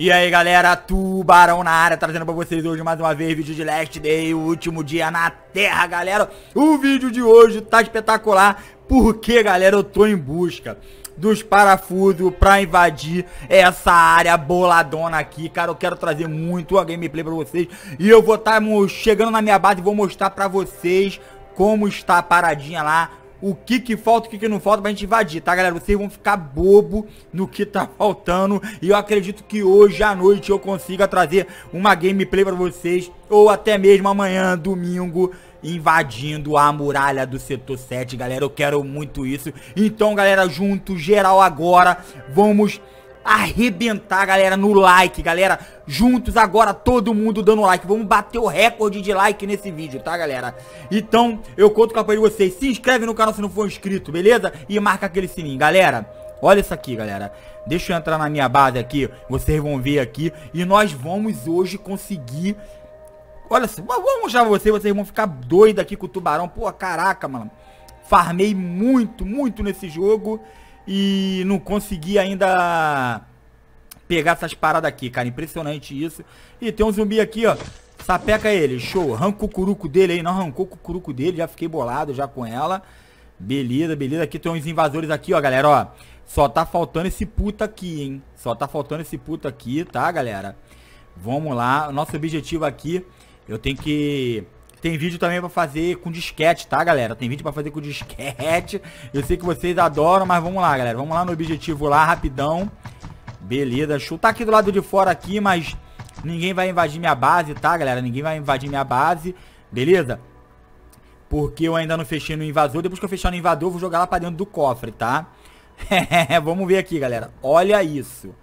E aí galera, Tubarão na área, trazendo pra vocês hoje mais uma vez vídeo de Last Day, o último dia na Terra, galera. O vídeo de hoje tá espetacular, porque galera, eu tô em busca dos parafusos pra invadir essa área boladona aqui. Cara, eu quero trazer muito a gameplay pra vocês. E eu vou estar tá chegando na minha base e vou mostrar pra vocês como está a paradinha lá o que que falta, o que que não falta pra gente invadir, tá, galera? Vocês vão ficar bobo no que tá faltando e eu acredito que hoje à noite eu consiga trazer uma gameplay pra vocês ou até mesmo amanhã, domingo, invadindo a muralha do setor 7, galera. Eu quero muito isso. Então, galera, junto, geral agora, vamos arrebentar, galera, no like, galera. Juntos agora, todo mundo dando like. Vamos bater o recorde de like nesse vídeo, tá, galera? Então, eu conto com a apoio de vocês. Se inscreve no canal se não for inscrito, beleza? E marca aquele sininho, galera. Olha isso aqui, galera. Deixa eu entrar na minha base aqui. Vocês vão ver aqui. E nós vamos hoje conseguir... Olha só, vou mostrar pra vocês. Vocês vão ficar doidos aqui com o tubarão. Pô, caraca, mano. Farmei muito, muito nesse jogo e não consegui ainda pegar essas paradas aqui, cara. Impressionante isso. E tem um zumbi aqui, ó. Sapeca ele, show. Arranca o curuco dele aí. Não arrancou o curuco dele, já fiquei bolado já com ela. Beleza, beleza. Aqui tem uns invasores aqui, ó, galera, ó. Só tá faltando esse puta aqui, hein. Só tá faltando esse puta aqui, tá, galera? Vamos lá. Nosso objetivo aqui, eu tenho que tem vídeo também pra fazer com disquete, tá, galera? Tem vídeo pra fazer com disquete. Eu sei que vocês adoram, mas vamos lá, galera. Vamos lá no objetivo lá, rapidão. Beleza, show. Tá aqui do lado de fora aqui, mas ninguém vai invadir minha base, tá, galera? Ninguém vai invadir minha base, beleza? Porque eu ainda não fechei no invasor. Depois que eu fechar no invador, eu vou jogar lá pra dentro do cofre, tá? vamos ver aqui, galera. Olha isso.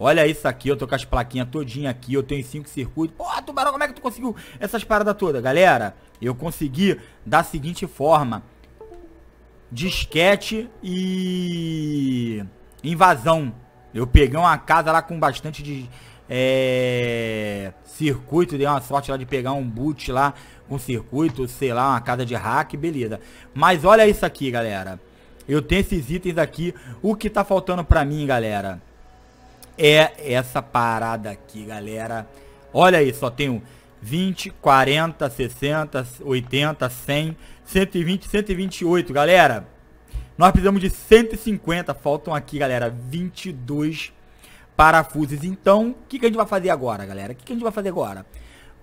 Olha isso aqui, eu tô com as plaquinhas todinha aqui, eu tenho cinco circuitos. Pô, Tubarão, como é que tu conseguiu essas paradas todas? Galera, eu consegui da seguinte forma. Disquete e invasão. Eu peguei uma casa lá com bastante de é, circuito, dei uma sorte lá de pegar um boot lá com circuito, sei lá, uma casa de hack, beleza. Mas olha isso aqui, galera. Eu tenho esses itens aqui. O que tá faltando pra mim, galera? É essa parada aqui, galera. Olha aí, só tenho 20, 40, 60, 80, 100, 120, 128, galera. Nós precisamos de 150, faltam aqui, galera, 22 parafusos. Então, o que, que a gente vai fazer agora, galera? O que, que a gente vai fazer agora?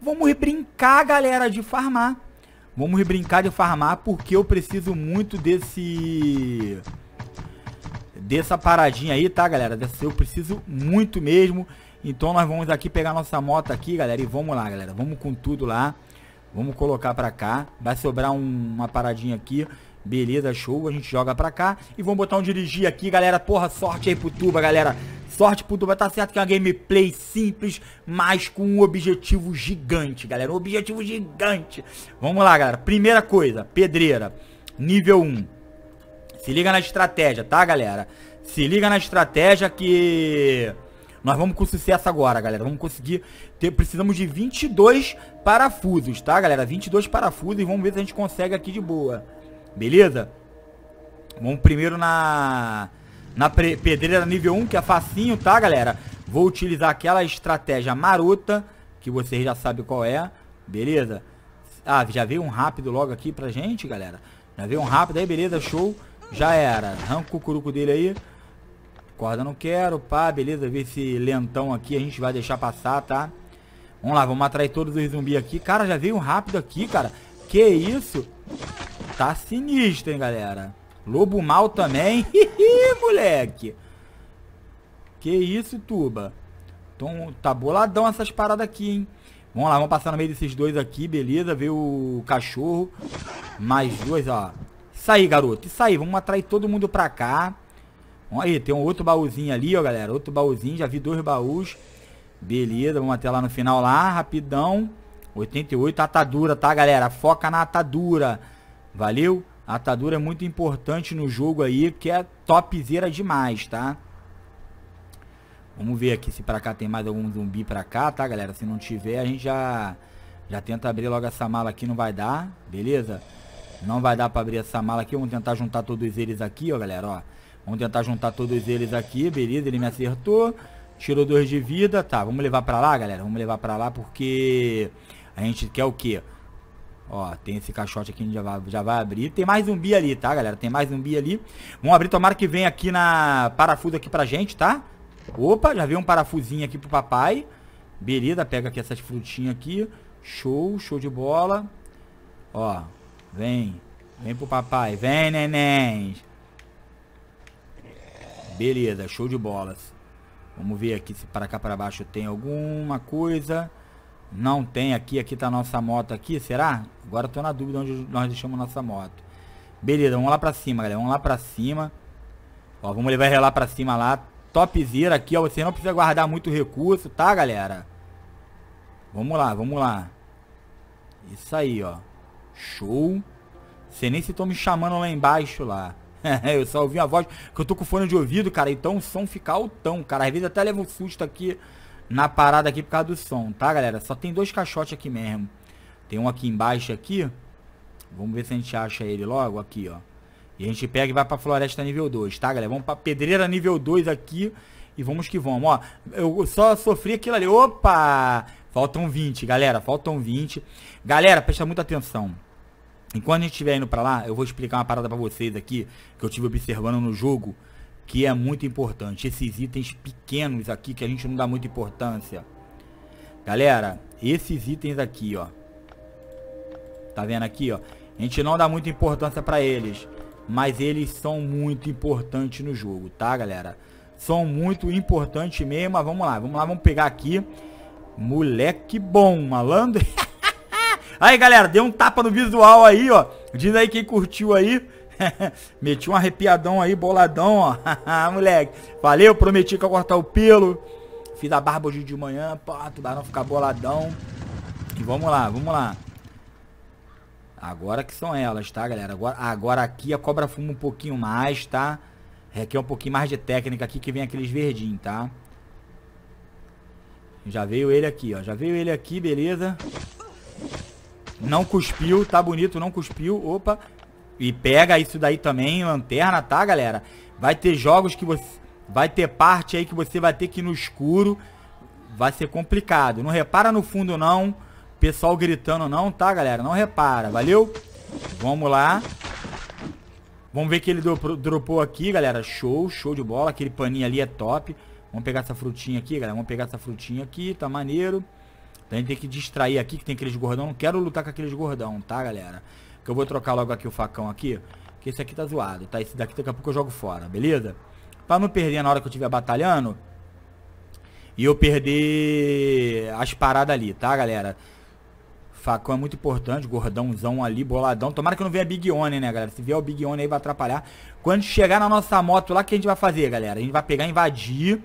Vamos brincar, galera, de farmar. Vamos brincar de farmar porque eu preciso muito desse dessa paradinha aí, tá, galera? Eu preciso muito mesmo. Então nós vamos aqui pegar nossa moto aqui, galera, e vamos lá, galera. Vamos com tudo lá. Vamos colocar pra cá. Vai sobrar um, uma paradinha aqui. Beleza, show. A gente joga pra cá. E vamos botar um dirigir aqui, galera. Porra, sorte aí pro Tuba, galera. Sorte pro Tuba. Tá certo que é uma gameplay simples, mas com um objetivo gigante, galera. Um objetivo gigante. Vamos lá, galera. Primeira coisa, pedreira. Nível 1. Se liga na estratégia, tá, galera? Se liga na estratégia que... Nós vamos com sucesso agora, galera. Vamos conseguir... Ter... Precisamos de 22 parafusos, tá, galera? 22 parafusos e vamos ver se a gente consegue aqui de boa. Beleza? Vamos primeiro na... Na pedreira nível 1, que é facinho, tá, galera? Vou utilizar aquela estratégia marota, que vocês já sabem qual é. Beleza? Ah, já veio um rápido logo aqui pra gente, galera. Já veio um rápido aí, beleza, show. Já era. Arranca o cucuruco dele aí. Corda não quero, pá, beleza. Ver esse lentão aqui a gente vai deixar passar, tá? Vamos lá, vamos atrair todos os zumbis aqui. Cara, já veio um rápido aqui, cara. Que isso? Tá sinistro, hein, galera. Lobo mal também. moleque. Que isso, tuba. Então, tá boladão essas paradas aqui, hein. Vamos lá, vamos passar no meio desses dois aqui, beleza. Ver o cachorro. Mais dois, ó. Isso aí, garoto. Isso aí. Vamos atrair todo mundo pra cá. Aí, tem um outro baúzinho ali, ó, galera. Outro baúzinho. Já vi dois baús. Beleza, vamos até lá no final lá, rapidão. 88, atadura, tá, galera? Foca na atadura. Valeu? Atadura é muito importante no jogo aí, que é topzera demais, tá? Vamos ver aqui se pra cá tem mais algum zumbi pra cá, tá, galera? Se não tiver, a gente já, já tenta abrir logo essa mala aqui, não vai dar, beleza? Não vai dar pra abrir essa mala aqui. Vamos tentar juntar todos eles aqui, ó, galera, ó. Vamos tentar juntar todos eles aqui, beleza? Ele me acertou. Tirou dois de vida. Tá, vamos levar pra lá, galera. Vamos levar pra lá porque a gente quer o quê? Ó, tem esse caixote aqui, já vai, já vai abrir. Tem mais zumbi ali, tá, galera? Tem mais zumbi ali. Vamos abrir, tomara que venha aqui na parafuso aqui pra gente, tá? Opa, já veio um parafusinho aqui pro papai. Beleza, pega aqui essas frutinhas aqui. Show, show de bola. Ó, vem. Vem pro papai. Vem, neném. Beleza, show de bolas. Vamos ver aqui se para cá para baixo tem alguma coisa. Não tem aqui, aqui tá a nossa moto aqui, será? Agora tô na dúvida onde nós deixamos nossa moto. Beleza, vamos lá pra cima, galera, vamos lá pra cima. Ó, vamos levar ele lá pra cima lá. Topzera aqui, ó, você não precisa guardar muito recurso, tá, galera? Vamos lá, vamos lá. Isso aí, ó. Show. Você nem se estão me chamando lá embaixo lá. eu só ouvi a voz, que eu tô com fone de ouvido, cara, então o som fica altão, cara. Às vezes até leva um susto aqui na parada aqui por causa do som, tá, galera? Só tem dois caixotes aqui mesmo. Tem um aqui embaixo aqui. Vamos ver se a gente acha ele logo aqui, ó. E a gente pega e vai pra floresta nível 2, tá, galera? Vamos pra pedreira nível 2 aqui e vamos que vamos. Ó, eu só sofri aquilo ali. Opa! Faltam 20, galera. Faltam 20. Galera, presta muita atenção. Enquanto a gente estiver indo pra lá, eu vou explicar uma parada pra vocês aqui, que eu tive observando no jogo que é muito importante. Esses itens pequenos aqui que a gente não dá muita importância. Galera, esses itens aqui, ó. Tá vendo aqui, ó? A gente não dá muita importância para eles, mas eles são muito importantes no jogo, tá, galera? São muito importantes mesmo, mas vamos lá, vamos lá, vamos pegar aqui. Moleque bom, malandro. aí, galera, deu um tapa no visual aí, ó. Diz aí quem curtiu aí. Meti um arrepiadão aí, boladão, ó. Moleque. Valeu, prometi que eu cortar o pelo. Fiz a barba hoje de manhã, pô, tubarão ficar boladão. E vamos lá, vamos lá. Agora que são elas, tá, galera? Agora, agora aqui a cobra fuma um pouquinho mais, tá? Requer um pouquinho mais de técnica aqui que vem aqueles verdinhos, tá? Já veio ele aqui, ó. Já veio ele aqui, beleza. Não cuspiu, tá bonito, não cuspiu. Opa, e pega isso daí também, lanterna, tá, galera? Vai ter jogos que você... Vai ter parte aí que você vai ter que ir no escuro. Vai ser complicado. Não repara no fundo, não. Pessoal gritando, não, tá, galera? Não repara, valeu? Vamos lá. Vamos ver que ele dropou aqui, galera. Show, show de bola. Aquele paninho ali é top. Vamos pegar essa frutinha aqui, galera. Vamos pegar essa frutinha aqui, tá maneiro. Então a gente tem que distrair aqui, que tem aqueles gordão. Não quero lutar com aqueles gordão, tá, galera? Que eu vou trocar logo aqui o facão aqui. Que esse aqui tá zoado, tá? Esse daqui daqui a pouco eu jogo fora, beleza? Pra não perder na hora que eu estiver batalhando. E eu perder as paradas ali, tá, galera? Facão é muito importante, gordãozão ali, boladão. Tomara que não venha Big One, né, galera? Se vier o Big One aí, vai atrapalhar. Quando chegar na nossa moto lá, o que a gente vai fazer, galera? A gente vai pegar, invadir,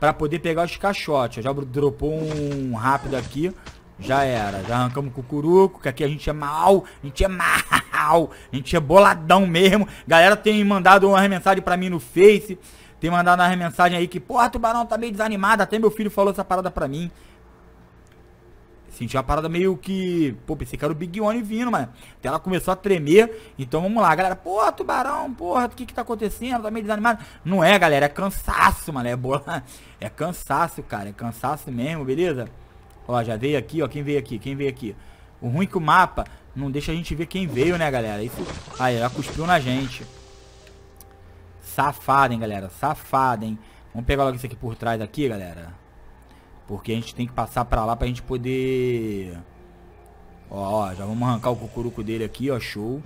pra poder pegar os caixotes. Já dropou um rápido aqui. Já era, já arrancamos o cucuruco, que aqui a gente é mal, a gente é mal, a gente é boladão mesmo. Galera tem mandado uma mensagem pra mim no Face, tem mandado uma mensagem aí que, porra, tubarão tá meio desanimado, até meu filho falou essa parada pra mim. Senti uma parada meio que, pô, pensei que era o Big One vindo, mano. Até ela começou a tremer, então vamos lá, galera. Porra, tubarão, porra, o que que tá acontecendo? Tá meio desanimado. Não é, galera, é cansaço, mano, é bola, é cansaço, cara, é cansaço mesmo, beleza? Ó, já veio aqui, ó. Quem veio aqui? Quem veio aqui? O ruim é que o mapa não deixa a gente ver quem veio, né, galera? Isso... Aí, ela cuspiu na gente. Safado, hein, galera. Safado, hein. Vamos pegar logo isso aqui por trás aqui, galera. Porque a gente tem que passar pra lá pra gente poder... Ó, ó, já vamos arrancar o cucuruco dele aqui, ó, show.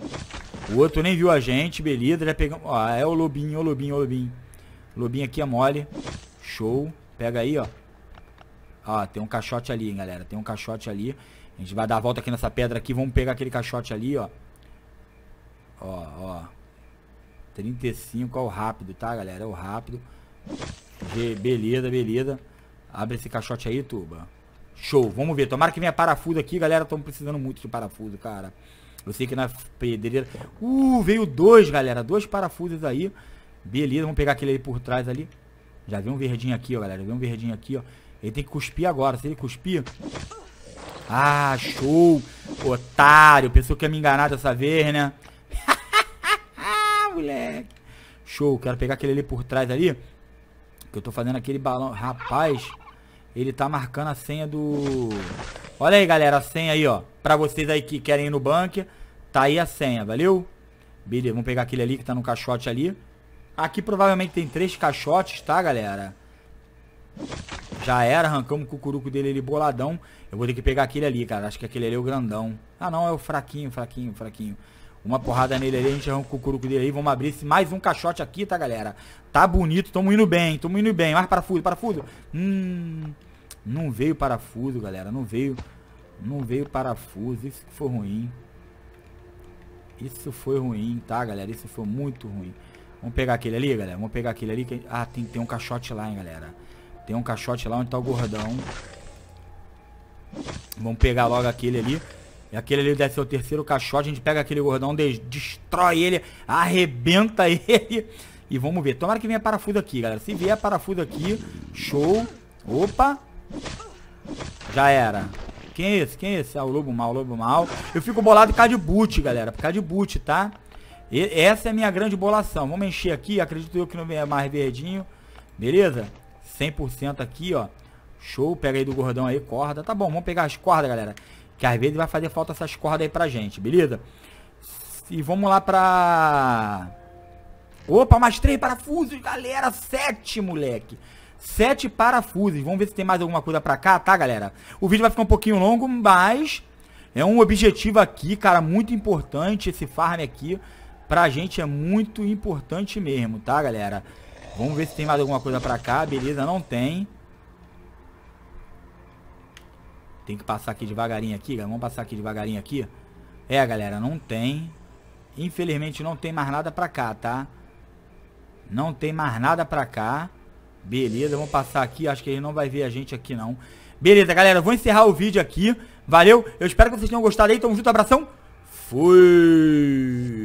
O outro nem viu a gente, beleza, já pegamos... Ó, é o lobinho, o lobinho, o lobinho. Lobinho aqui é mole. Show. Pega aí, ó. Ó, tem um caixote ali, hein, galera. Tem um caixote ali. A gente vai dar a volta aqui nessa pedra aqui. Vamos pegar aquele caixote ali, ó. Ó, ó. 35 é o rápido, tá, galera? É o rápido. beleza, beleza. Abre esse caixote aí, tuba. Show, vamos ver. Tomara que venha parafuso aqui, galera. Estamos precisando muito de parafuso, cara. Eu sei que na pedreira... Uh, veio dois, galera. Dois parafusos aí. Beleza, vamos pegar aquele ali por trás ali. Já veio um verdinho aqui, ó, galera. Já veio um verdinho aqui, ó. Ele tem que cuspir agora. Se ele cuspir... Ah, show! Otário. Pensou que ia me enganar dessa vez, né? Moleque. Show. Quero pegar aquele ali por trás ali. Que eu tô fazendo aquele balão. Rapaz, ele tá marcando a senha do... Olha aí, galera, a senha aí, ó. Pra vocês aí que querem ir no bunker. Tá aí a senha, valeu? Beleza, vamos pegar aquele ali que tá no caixote ali. Aqui provavelmente tem três caixotes, tá, galera? Já era, arrancamos o cucuruco dele ali boladão. Eu vou ter que pegar aquele ali, cara. Acho que aquele ali é o grandão. Ah, não, é o fraquinho, fraquinho, fraquinho. Uma porrada nele ali, a gente arranca o cucuruco dele aí. Vamos abrir esse mais um caixote aqui, tá, galera? Tá bonito, tamo indo bem, tamo indo bem. Mais parafuso, parafuso. Hum, não veio parafuso, galera. Não veio, não veio parafuso. Isso foi ruim. Isso foi ruim, tá, galera? Isso foi muito ruim. Vamos pegar aquele ali, galera. Vamos pegar aquele ali. Que... Ah, tem, tem um caixote lá, hein, galera. Tem um caixote lá onde tá o gordão. Vamos pegar logo aquele ali. E aquele ali deve ser o terceiro caixote. A gente pega aquele gordão, de... destrói ele, arrebenta ele. E vamos ver. Tomara que venha parafuso aqui, galera. Se vier parafuso aqui, show. Opa. Já era. Quem é esse? Quem é esse? Ah, o lobo mal, o lobo mal. Eu fico bolado por causa de boot, galera. Por causa de boot, tá? E essa é a minha grande bolação. Vamos encher aqui. Acredito eu que não venha mais verdinho. Beleza? 100% aqui, ó. Show. Pega aí do gordão aí, corda. Tá bom, vamos pegar as cordas, galera. Que às vezes vai fazer falta essas cordas aí pra gente, beleza? E vamos lá pra... Opa, mais três parafusos, galera. Sete, moleque. Sete parafusos. Vamos ver se tem mais alguma coisa pra cá, tá, galera? O vídeo vai ficar um pouquinho longo, mas... É um objetivo aqui, cara, muito importante. Esse farm aqui, pra gente, é muito importante mesmo, tá, galera? Vamos ver se tem mais alguma coisa pra cá. Beleza, não tem. Tem que passar aqui devagarinho aqui, galera. Vamos passar aqui devagarinho aqui. É, galera, não tem. Infelizmente não tem mais nada pra cá, tá? Não tem mais nada pra cá. Beleza, vamos passar aqui. Acho que ele não vai ver a gente aqui, não. Beleza, galera. Vou encerrar o vídeo aqui. Valeu. Eu espero que vocês tenham gostado aí. Tamo junto, abração. Fui.